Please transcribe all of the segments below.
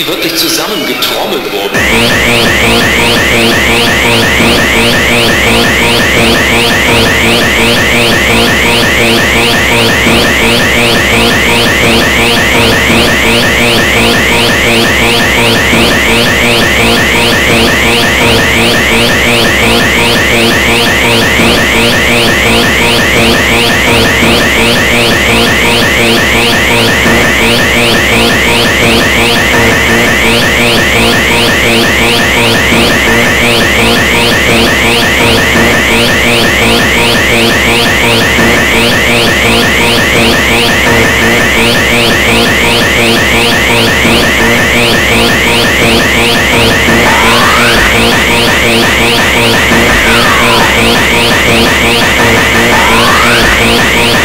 die wirklich zusammengetrommelt wurden.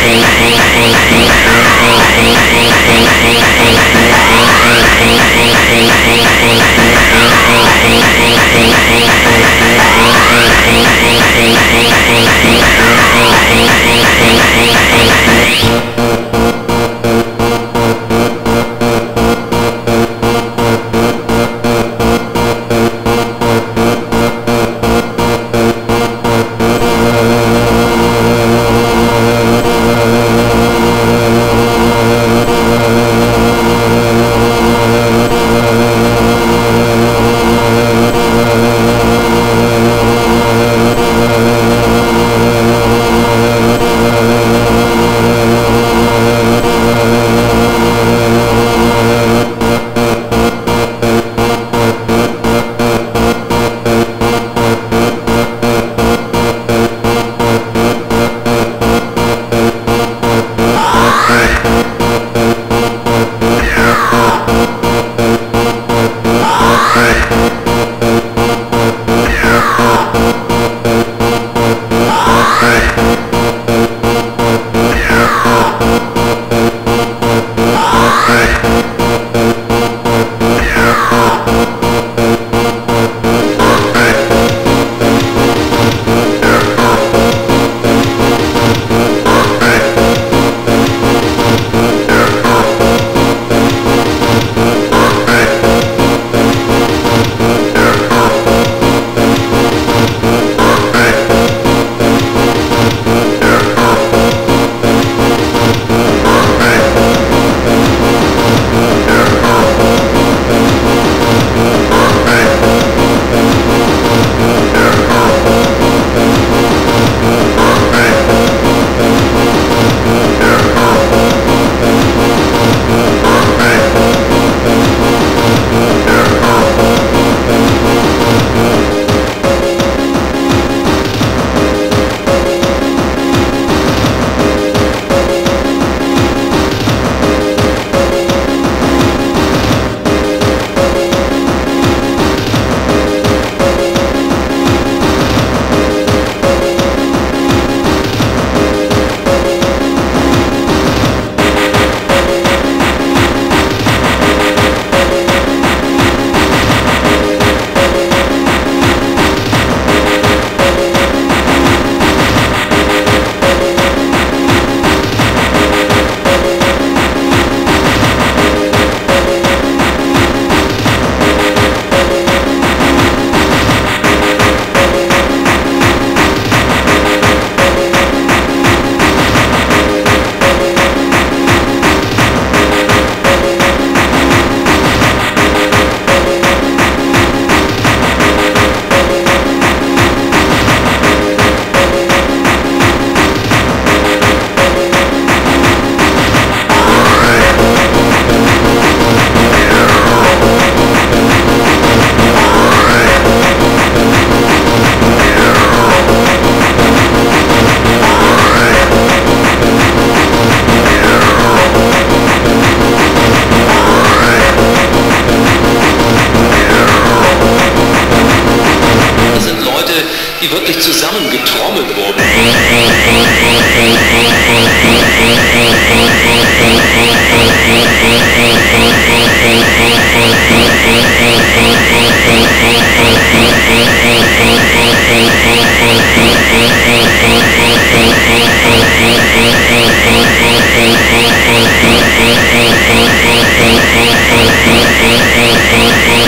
Thank you. Wirklich zusammengetrommelt worden. Thank.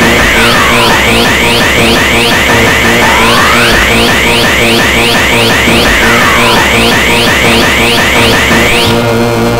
Thank you.